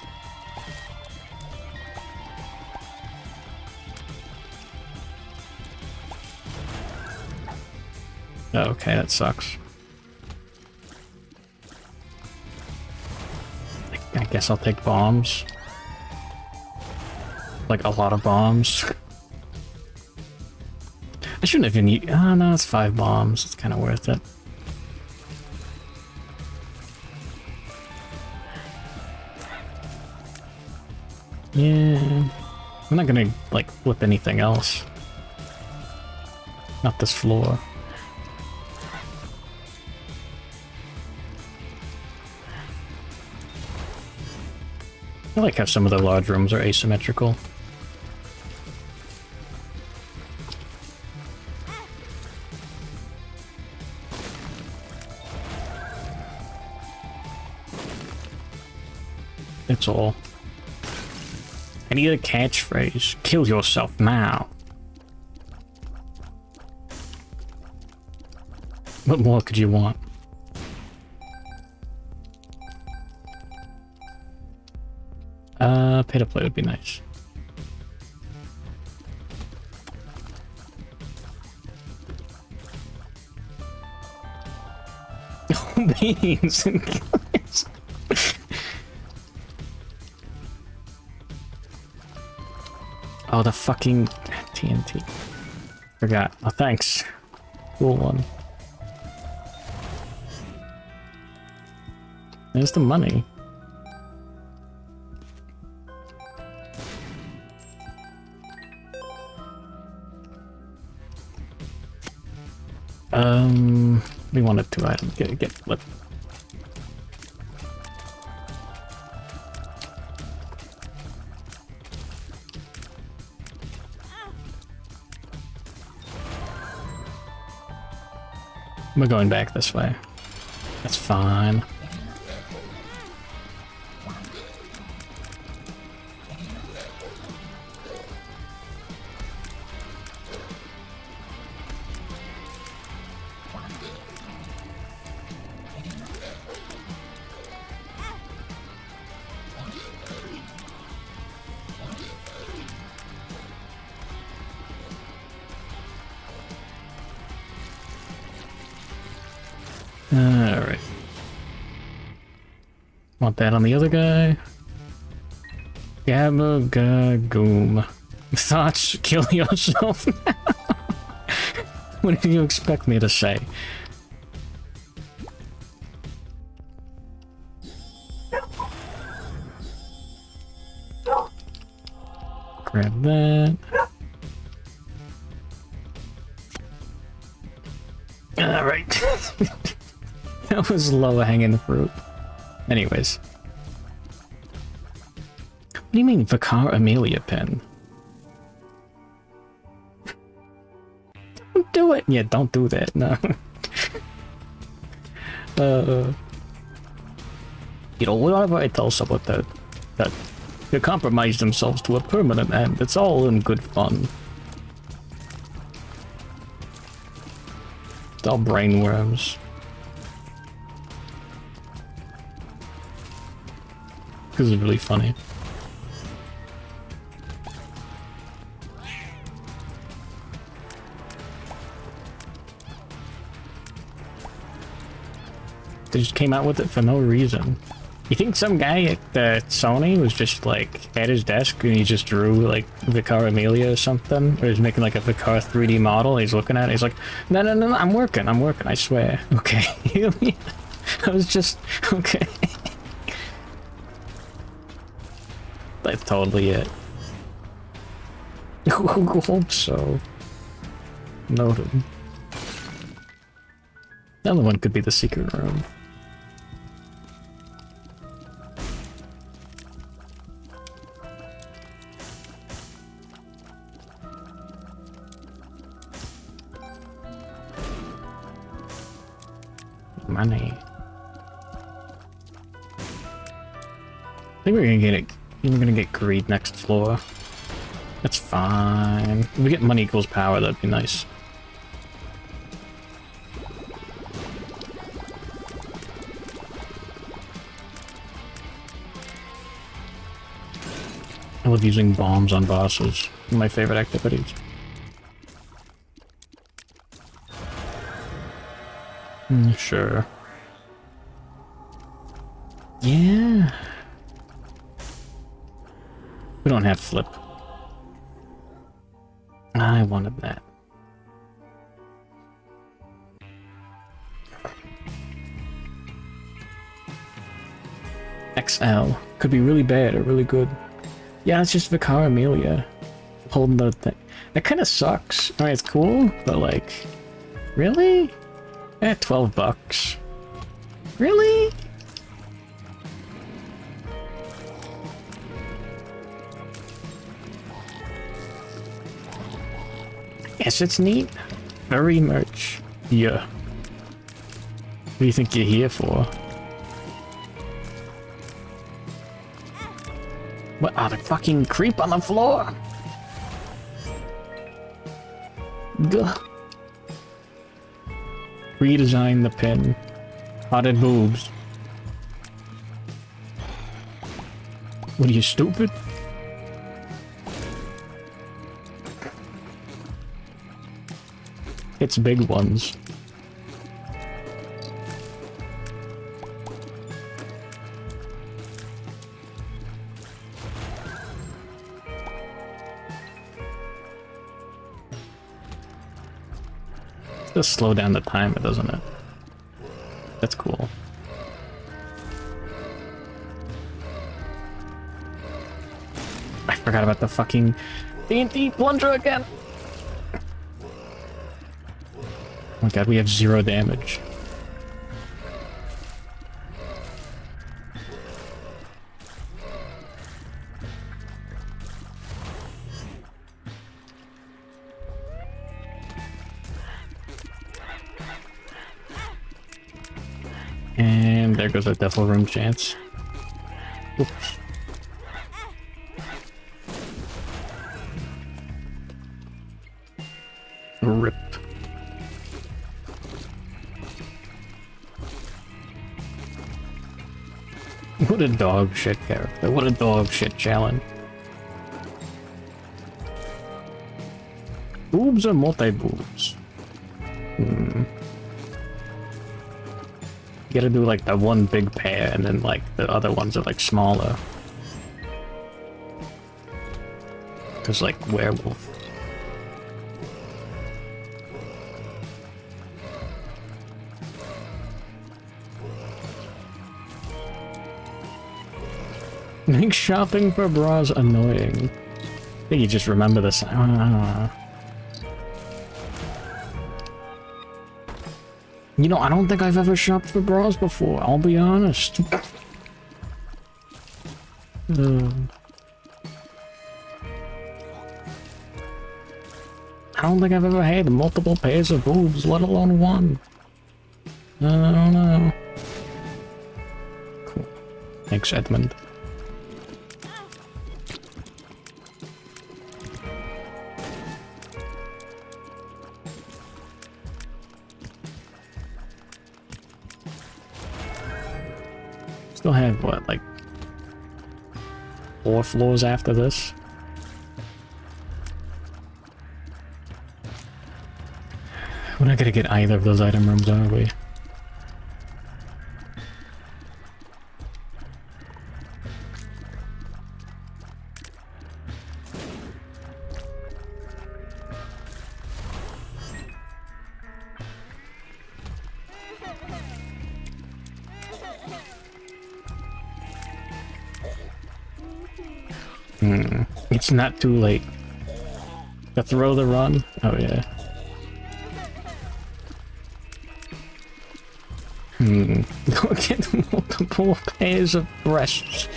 Okay, that sucks. I guess I'll take bombs. Like a lot of bombs. I shouldn't have even. Oh no, it's five bombs. It's kind of worth it. Yeah, I'm not gonna like flip anything else. Not this floor. I like how some of the large rooms are asymmetrical. It's all. I need a catchphrase. Kill yourself now. What more could you want? Pay to play would be nice. Beans and oh, the fucking TNT. Forgot. Oh, thanks. Cool one. There's the money. Two items. Get get flip. We're going back this way. That's fine. That on the other guy? Gabba Gagoom. Thoughts? Kill yourself what did you expect me to say? Grab that. Alright. that was low hanging fruit. Anyways. You mean Vicar Amelia pen? Don't do it! Yeah, don't do that, no. uh, you know, whenever I tell someone that, that they compromise themselves to a permanent end, it's all in good fun. It's all brainworms. This is really funny. They just came out with it for no reason. You think some guy at uh, Sony was just like at his desk and he just drew like Vicar Amelia or something? Or he's making like a Vicar 3D model. He's looking at it. He's like, no, no, no, no I'm working. I'm working. I swear. Okay. I was just, okay. That's totally it. Hope so. Noted. The other one could be the secret room. Next floor. That's fine. If we get money equals power, that'd be nice. I love using bombs on bosses. One of my favorite activities. Mm, sure. that flip. I wanted that. XL. Could be really bad or really good. Yeah, it's just Vicar Amelia holding the thing. That kind of sucks. I mean, it's cool, but like, really? Eh, 12 bucks. Really? Yes, it's neat. Very much. Yeah. What do you think you're here for? What are the fucking creep on the floor? Gah. Redesign the pin. Potted boobs. What are you stupid? It's big ones. Just slow down the timer, doesn't it? That's cool. I forgot about the fucking TNT plunger again. God, we have zero damage. And there goes our Devil Room chance. Oops. A dog shit character. What a dog shit challenge. Boobs or multi-boobs? Hmm. You gotta do like the one big pair and then like the other ones are like smaller. Cause like werewolf. Make shopping for bras annoying. I think you just remember this. Uh, you know, I don't think I've ever shopped for bras before, I'll be honest. I don't think I've ever had multiple pairs of boobs, let alone one. I don't know. Cool. Thanks, Edmund. Still have, what, like... Four floors after this? We're not gonna get either of those item rooms, are we? Not too late. To throw the run? Oh yeah. Hmm. Get multiple pairs of breasts.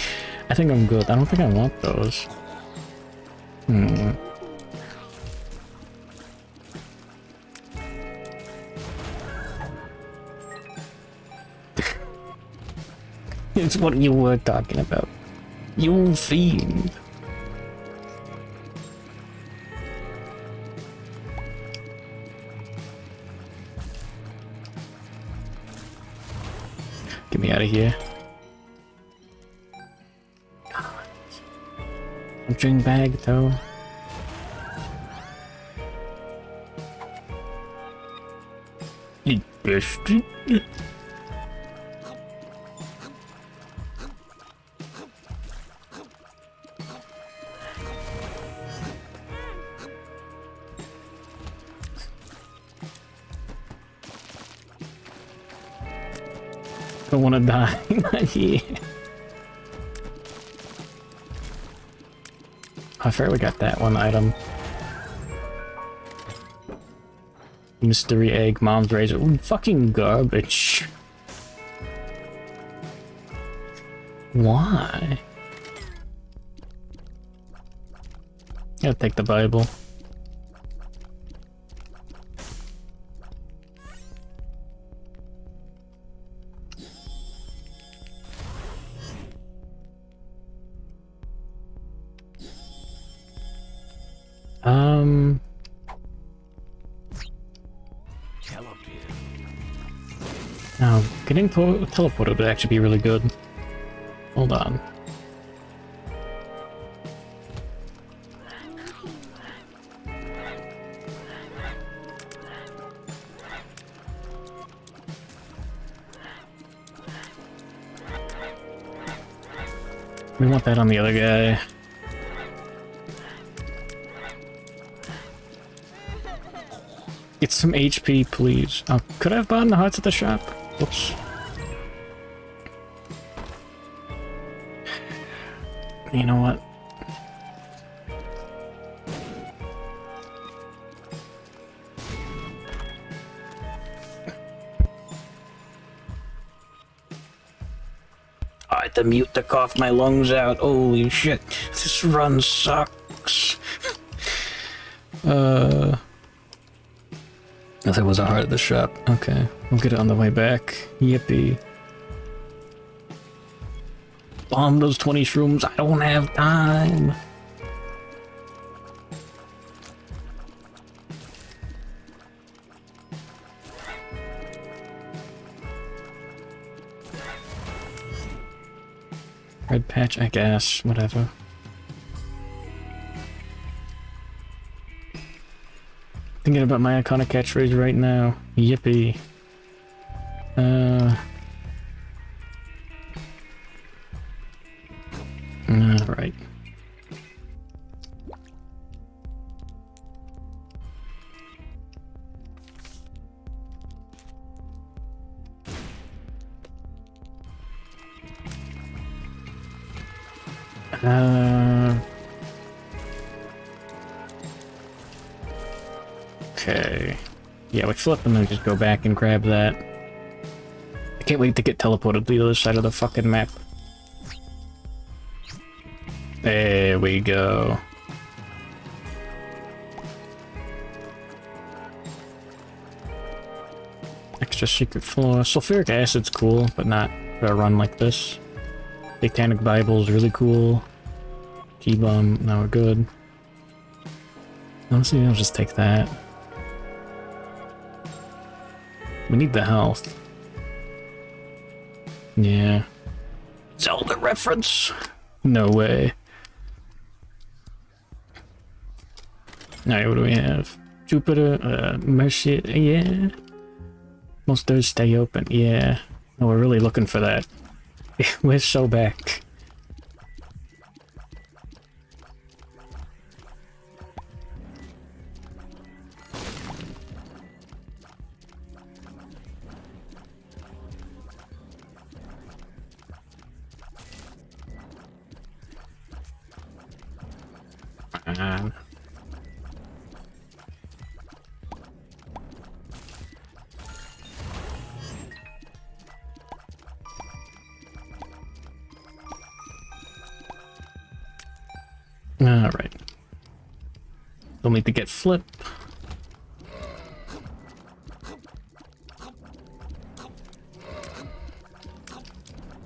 I think I'm good. I don't think I want those. Hmm. it's what you were talking about. You fiend. Out of here. Drink bag though. You bastard. to die. yeah. I fairly got that one item. Mystery egg, mom's razor. Ooh, fucking garbage. Why? Gotta take the Bible. Getting po- teleported would actually be really good. Hold on. We want that on the other guy. Get some HP, please. Oh, could I have bought the hearts at the shop? Whoops. You know what? I had to mute to cough my lungs out. Holy shit. This run sucks. uh... I thought it was a heart at the shop. Okay, we'll get it on the way back. Yippee. Bomb those 20 shrooms. I don't have time. Red patch, I guess. Whatever. Thinking about my iconic catchphrase right now. Yippee. Flip and then just go back and grab that. I can't wait to get teleported to the other side of the fucking map. There we go. Extra secret floor. Sulfuric acid's cool, but not for a run like this. Satanic Bible's really cool. T-bomb, now we're good. Honestly, I'll just take that. We need the health. Yeah. Zelda reference? No way. Alright, what do we have? Jupiter, uh, Mercy, yeah. Most doors stay open, yeah. No, we're really looking for that. we're so back. Need to get flip.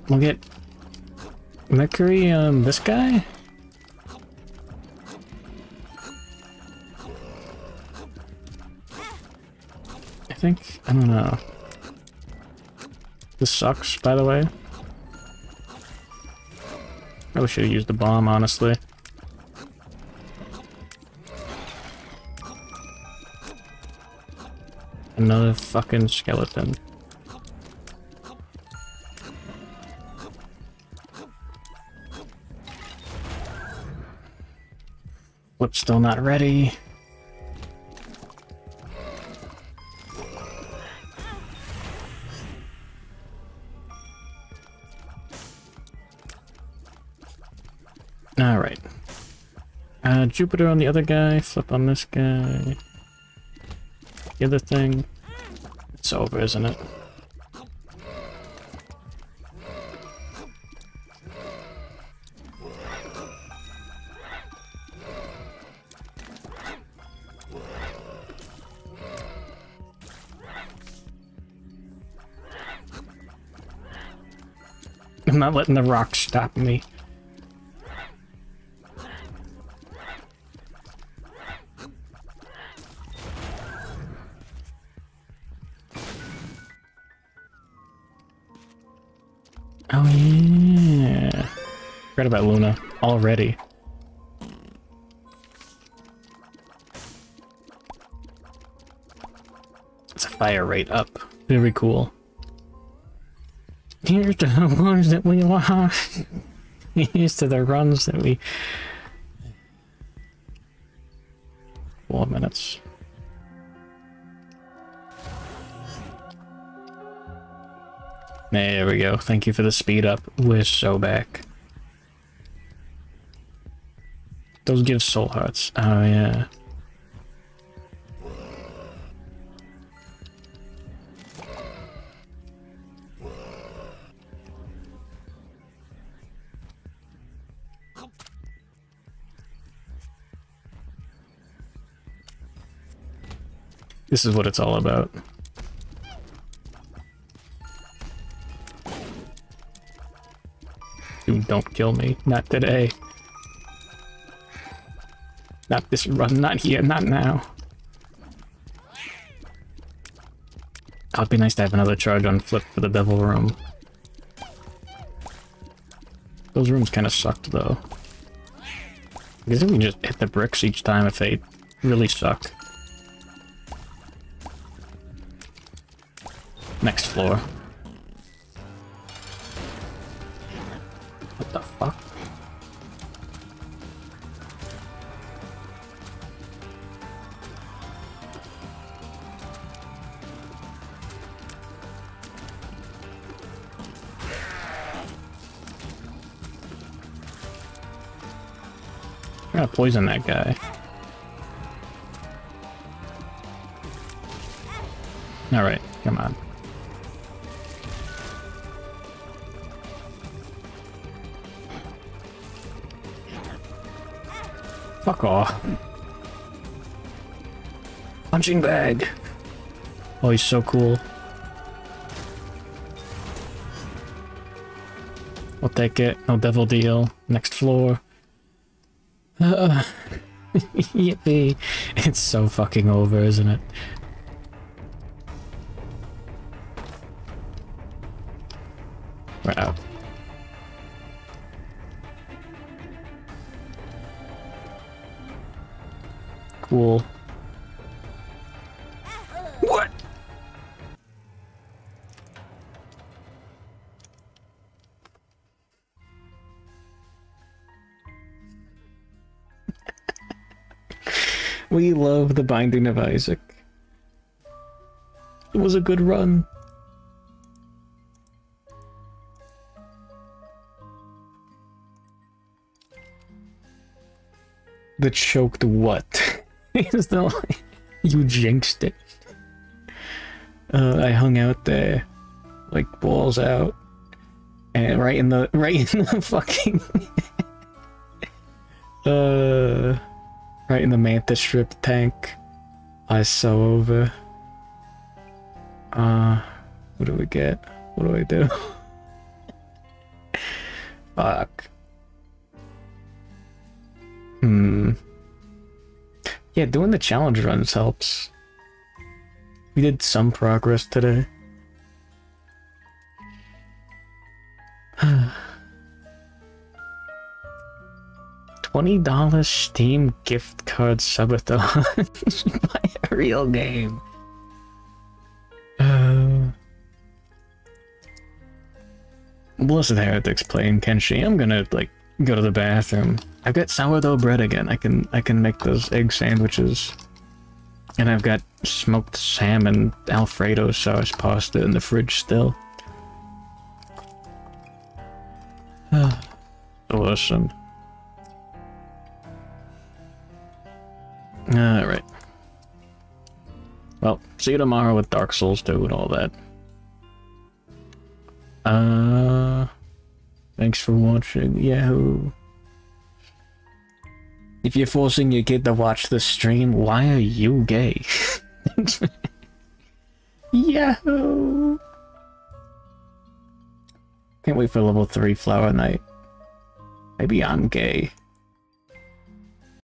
We'll get Mercury, on this guy? I think, I don't know. This sucks, by the way. Probably should have used the bomb, honestly. Another fucking skeleton. Whip still not ready. Alright. Uh, Jupiter on the other guy, flip on this guy. The other thing. It's over, isn't it? I'm not letting the rock stop me. Forgot about Luna already. It's a fire rate up. Very cool. Here's to the ones that we lost. Here's to the runs that we... Four minutes. There we go. Thank you for the speed up. We're so back. Those give soul hearts. Oh yeah. This is what it's all about. Dude, don't kill me. Not today. Not this run, not here, not now. Oh, it'd be nice to have another charge on flip for the devil room. Those rooms kind of sucked, though. I guess we can just hit the bricks each time if they really suck. Next floor. Poison that guy. Alright, come on. Fuck off. Punching bag. Oh, he's so cool. I'll take it. No devil deal. Next floor. Yippee. It's so fucking over, isn't it? We're out. Cool. We love the Binding of Isaac. It was a good run. The choked what? Is the you jinxed it. Uh, I hung out there, like balls out, and right in the right in the fucking uh, right in the mantis strip tank. I so over. Uh, what do we get? What do I do? Fuck. Hmm. Yeah, doing the challenge runs helps. We did some progress today. Twenty dollars Steam gift card subathon. Buy a real game. Uh, Blessed Heretics playing Kenshi. I'm gonna like go to the bathroom. I've got sourdough bread again. I can I can make those egg sandwiches. And I've got smoked salmon Alfredo sauce pasta in the fridge still. awesome. Alright. Well, see you tomorrow with Dark Souls 2 and all that. Uh, thanks for watching. Yahoo! If you're forcing your kid to watch the stream, why are you gay? Yahoo! Can't wait for level 3 Flower Night. Maybe I'm gay.